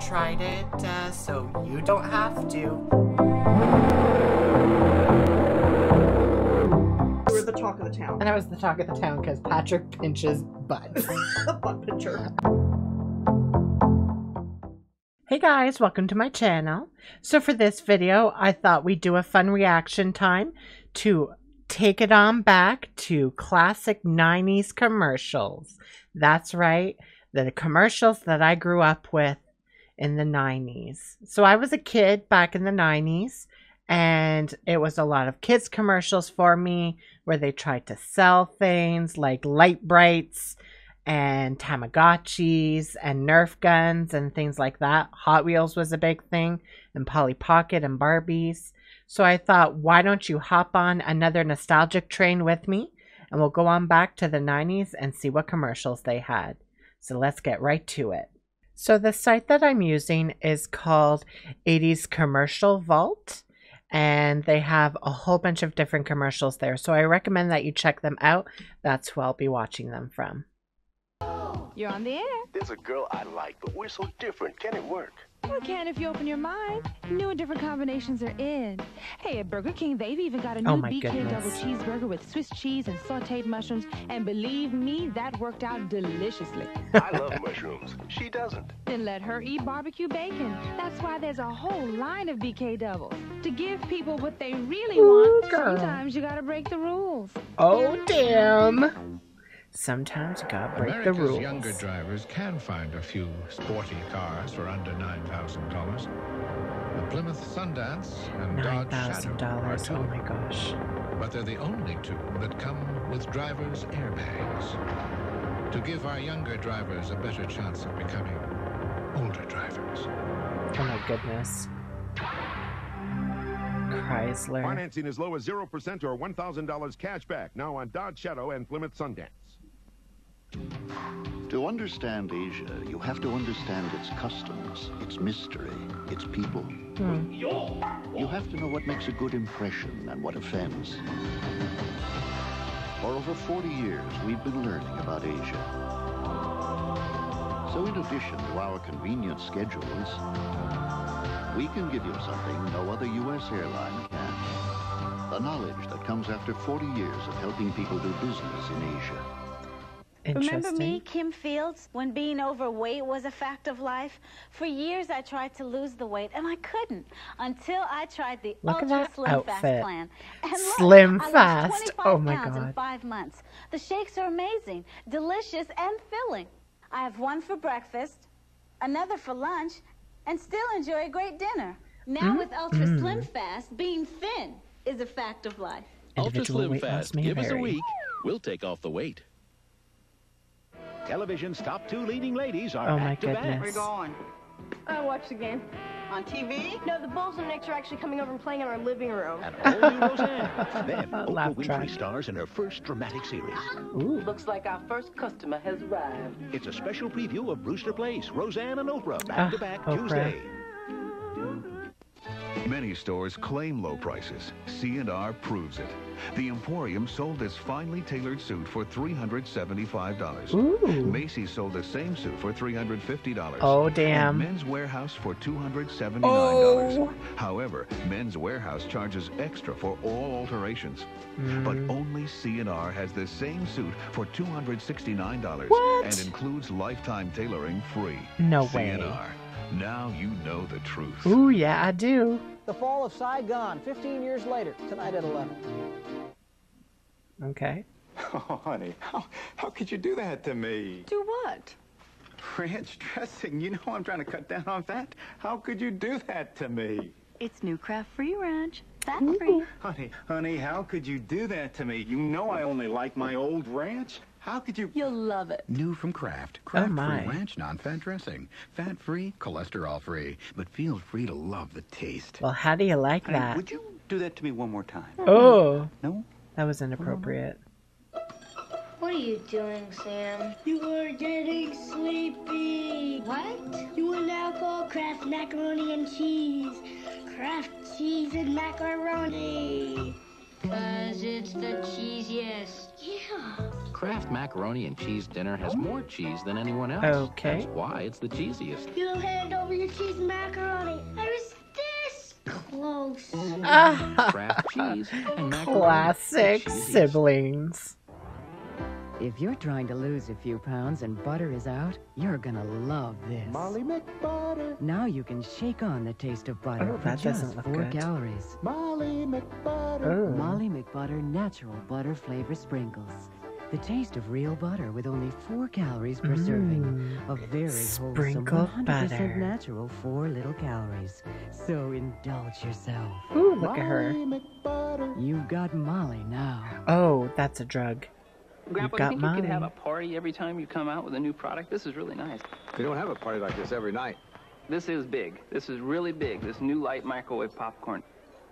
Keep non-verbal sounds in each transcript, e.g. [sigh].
tried it, uh, so you don't have to. You were the talk of the town. And I was the talk of the town because Patrick pinches butts. Butt [laughs] pitcher. Hey guys, welcome to my channel. So for this video, I thought we'd do a fun reaction time to take it on back to classic 90s commercials. That's right, the commercials that I grew up with in the 90s. So I was a kid back in the 90s and it was a lot of kids commercials for me where they tried to sell things like Lite-Brites and Tamagotchis and Nerf guns and things like that. Hot Wheels was a big thing, and Polly Pocket and Barbies. So I thought, why don't you hop on another nostalgic train with me? And we'll go on back to the 90s and see what commercials they had. So let's get right to it. So the site that I'm using is called 80s Commercial Vault. And they have a whole bunch of different commercials there. So I recommend that you check them out. That's who I'll be watching them from. You're on the air. There's a girl I like, but we're so different. Can it work? Well, can if you open your mind. New and different combinations are in. Hey, at Burger King, they've even got a oh new Oh BK goodness. double cheeseburger with Swiss cheese and sauteed mushrooms. And believe me, that worked out deliciously. I love mushrooms. She doesn't. then let her eat barbecue bacon. That's why there's a whole line of BK doubles. To give people what they really Ooh, want, girl. sometimes you gotta break the rules. Oh, damn. Sometimes God gotta break the America's rules. younger drivers can find a few sporty cars for under $9,000. The Plymouth Sundance and Dodge Shadow are $9,000. two, Oh my gosh. but they're the only two that come with driver's airbags. To give our younger drivers a better chance of becoming older drivers. Oh my goodness. Chrysler. Financing as low as 0% or $1,000 cash back now on Dodge Shadow and Plymouth Sundance. To understand Asia, you have to understand its customs, its mystery, its people. Hmm. You have to know what makes a good impression and what offends. For over 40 years, we've been learning about Asia. So in addition to our convenient schedules, we can give you something no other U.S. airline can. The knowledge that comes after 40 years of helping people do business in Asia. Remember me, Kim Fields, when being overweight was a fact of life? For years I tried to lose the weight and I couldn't until I tried the Look at Ultra that Slim Fast plan. And look, Slim I lost Fast. 25 Oh my pounds in 5 months. The shakes are amazing, delicious and filling. I have one for breakfast, another for lunch, and still enjoy a great dinner. Now with mm-hmm. Ultra Slim Fast, being thin is a fact of life. Ultra Slim Fast. Give us a week. We'll take off the weight. Television's top two leading ladies are Oh my back to back. goodness. going? I watched the game. On TV? No, the Bulls and Knicks are actually coming over and playing in our living room. And all new Roseanne. [laughs] Then [laughs] Laugh Oprah Winfrey track. stars in her first dramatic series. Ooh. Looks like our first customer has arrived. It's a special preview of Brewster Place, Roseanne and Oprah, back to back Oprah. Tuesday. Many stores claim low prices. C&R proves it. The Emporium sold this finely tailored suit for $375. Ooh. Macy's sold the same suit for $350. Oh, damn. And Men's Wearhouse for $279. Oh. However, Men's Wearhouse charges extra for all alterations. But Mm. only C&R has the same suit for $269 What? and includes lifetime tailoring free. No way. C&R. Now you know the truth. Ooh, yeah, I do. The Fall of Saigon, 15 years later, tonight at 11. Okay. [laughs] Oh, honey, how, how could you do that to me? Do what? Ranch dressing, you know I'm trying to cut down on fat. How could you do that to me? It's new Kraft free ranch. Fat free. Honey, honey, how could you do that to me? You know I only like my old ranch. How could you? You'll love it. New from Kraft. Oh, my. Ranch non-fat dressing. Fat-free, cholesterol-free, but feel free to love the taste. Well, how do you like that? would you do that to me one more time? Oh, No? that was inappropriate. What are you doing, Sam? You are getting sleepy. What? You will now call Kraft macaroni and cheese. Kraft cheese and macaroni. Cause it's the cheesiest. Yeah. Kraft macaroni and cheese dinner has more cheese than anyone else. Okay. That's why it's the cheesiest. You hand over your cheese and macaroni. I was this close. Ah. Kraft cheese and macaroni. Classic siblings. If you're trying to lose a few pounds and butter is out, you're gonna love this. Molly McButter. Now you can shake on the taste of butter Oh, for that just doesn't look four good. calories. Molly McButter. Oh. Molly McButter natural butter flavor sprinkles. The taste of real butter with only four calories per serving. Mm. A very wholesome, Sprinkled 100% butter. natural, four little calories. So indulge yourself. Ooh, look at her. Molly McButter. You've got Molly now. Oh, that's a drug. Grandpa, got you think you could have Molly. a party every time you come out with a new product? This is really nice. We don't have a party like this every night. This is big. This is really big. This new light microwave popcorn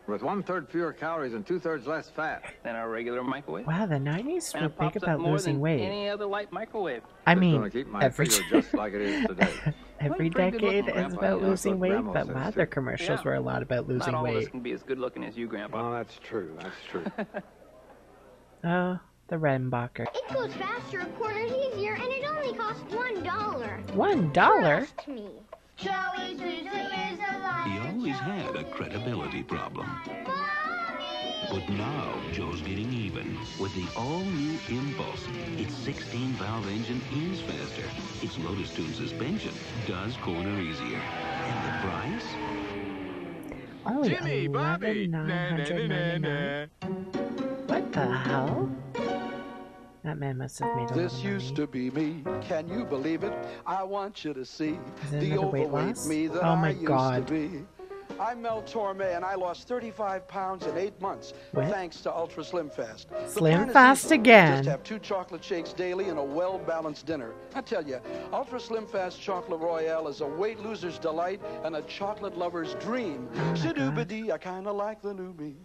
With one third fewer calories and two thirds less fat. than our regular microwave. Wow, the 90s And were it pops big about more losing than weight. any other light microwave. I It's mean, keep my every, just like it is [laughs] today. every pretty good looking, decade is about you losing weight, but says, my other commercials Yeah. were a lot about losing Not all of us weight. can be as good looking as you, Grandpa. Oh, that's true. That's true. [laughs] Oh, the Redenbacher. It goes faster, a quarter easier, and it only costs one dollar. One dollar? Trust me. Joe Isuzu is alive. He always had a credibility problem. But now Joe's getting even with the all-new Impulse. Its 16-valve engine is faster. Its Lotus Tune suspension does corner easier. And the price? Only Jimmy, Bobby. eleven nine hundred ninety nine. What the hell? That man must have made a This lot of money. used to be me. Can you believe it? I want you to see Is it the another weight overweight me that Oh my I used God. to be. I'm Mel Torme, and I lost 35 pounds in eight months What? thanks to Ultra Slim Fast. Slim Fast again. Just have two chocolate shakes daily and a well-balanced dinner. I tell you, Ultra Slim Fast Chocolate Royale is a weight loser's delight and a chocolate lover's dream. Oh Sidoobity, I kind of like the new me.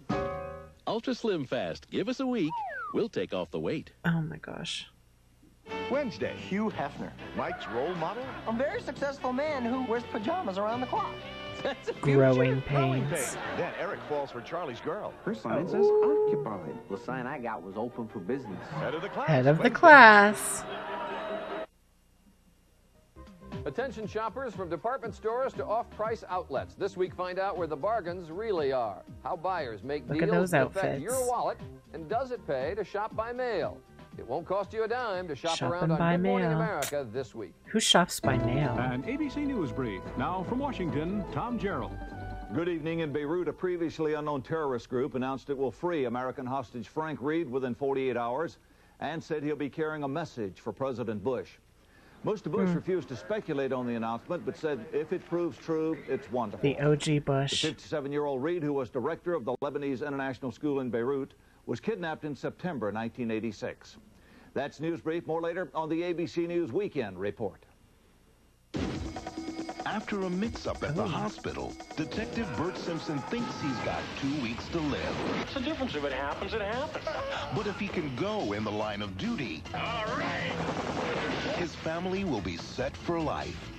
Ultra Slim Fast. Give us a week. We'll take off the weight. Oh my gosh. Wednesday. Hugh Hefner, Mike's role model. A very successful man who wears pajamas around the clock. [laughs] That's a Growing Growing pains. pains. Then Eric falls for Charlie's girl. Her sign oh. says occupied. The sign I got was open for business. Head of the class. Head of the Wednesday. class. Attention shoppers from department stores to off-price outlets. This week find out where the bargains really are. How buyers make Look deals that affect your wallet and does it pay to shop by mail? It won't cost you a dime to shop Shopping around on by Good Morning mail. America this week. Who shops by mail? An ABC News brief. Now from Washington, Tom Jarriel. Good evening. In Beirut, a previously unknown terrorist group announced it will free American hostage Frank Reed within 48 hours and said he'll be carrying a message for President Bush. Mr. Bush Hmm. refused to speculate on the announcement, but said if it proves true, it's wonderful. The OG Bush. The Bush. 57-year-old Reed, who was director of the Lebanese International School in Beirut, was kidnapped in September 1986. That's News Brief. More later on the ABC News Weekend Report. After a mix-up at the oh. hospital, Detective Burt Simpson thinks he's got two weeks to live. What's the difference? If it happens, it happens. But if he can go in the line of duty, All right. his family will be set for life.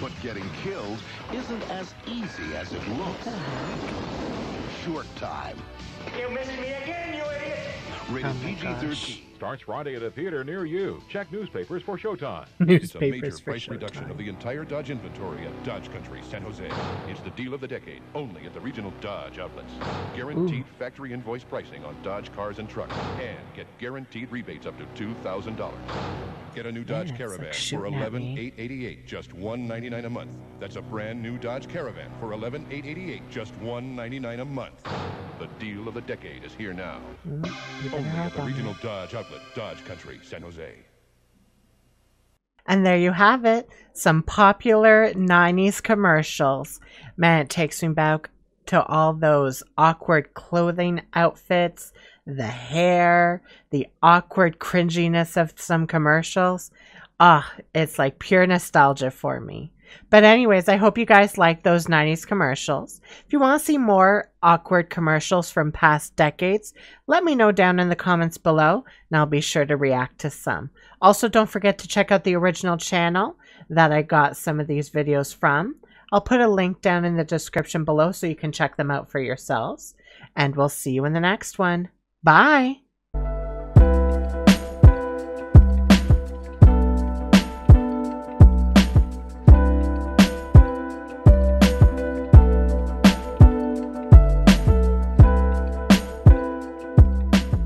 But getting killed isn't as easy as it looks. Uh-huh. Short time. You missed me again, you idiot. Rated Oh PG-13. Starts Friday at a theater near you. Check newspapers for showtime. Newspapers [laughs] it's a major for price reduction of the entire Dodge inventory at Dodge Country, San Jose. It's the deal of the decade, only at the regional Dodge outlets. Guaranteed factory invoice pricing on Dodge cars and trucks, and get guaranteed rebates up to two thousand dollars. Get a new Dodge Man, it's like Caravan for shooting at me. eleven eight eighty eight, just one ninety nine a month. That's a brand new Dodge Caravan for eleven eight eighty eight, just one ninety nine a month. The deal of the decade is here now. Mm, Only at the regional Dodge outlet, Dodge Country, San Jose. And there you have it. Some popular 90s commercials. Man, it takes me back to all those awkward clothing outfits, the hair, the awkward cringiness of some commercials. Ah, it's like pure nostalgia for me. But, anyways, I hope you guys like those 90s commercials. If you want to see more awkward commercials from past decades, let me know down in the comments below, and I'll be sure to react to some. Also, don't forget to check out the original channel that I got some of these videos from. I'll put a link down in the description below so you can check them out for yourselves. And we'll see you in the next one. Bye!